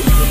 you.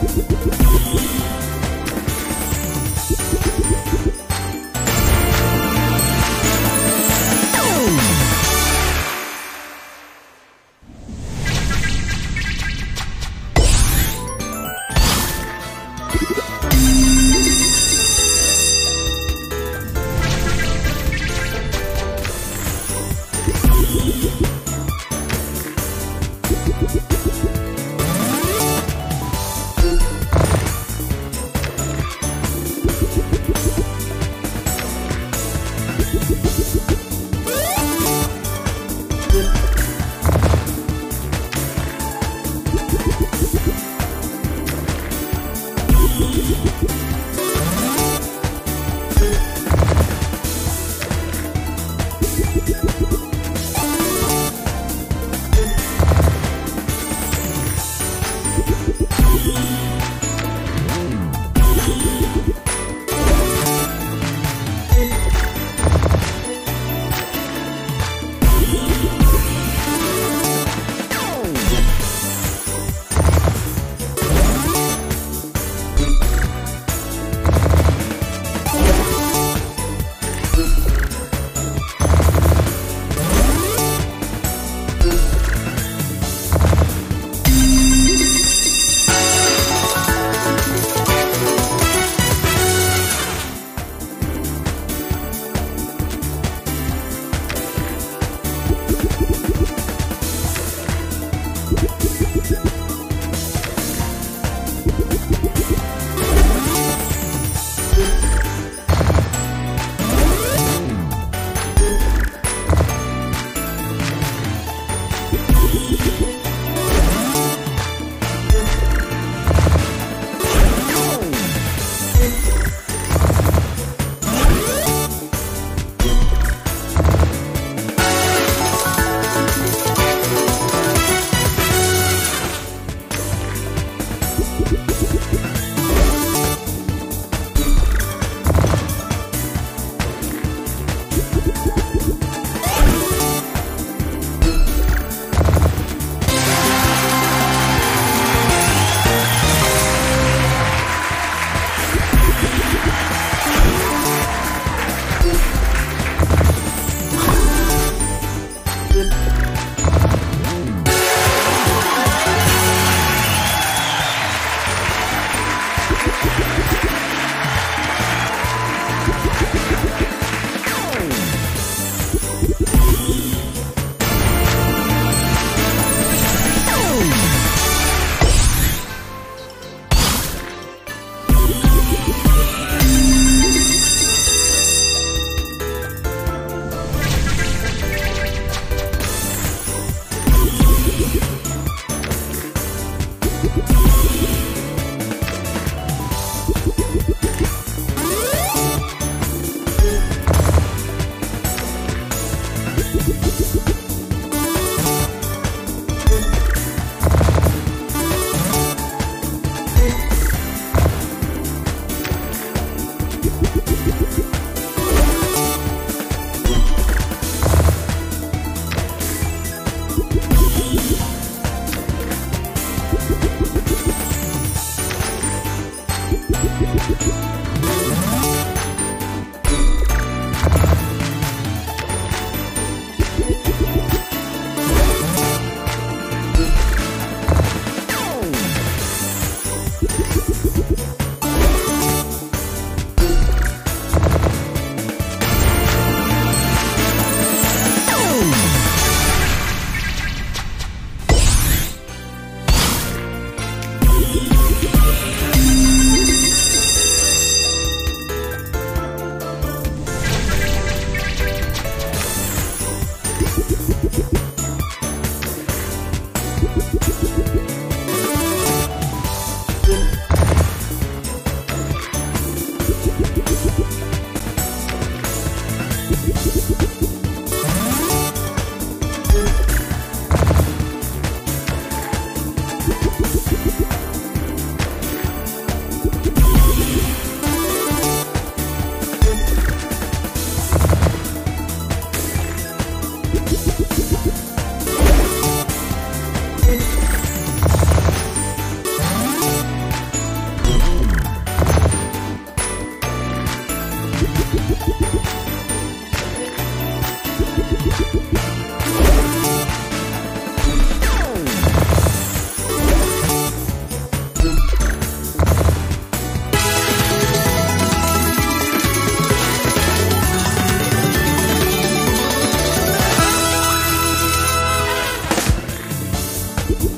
Yeah.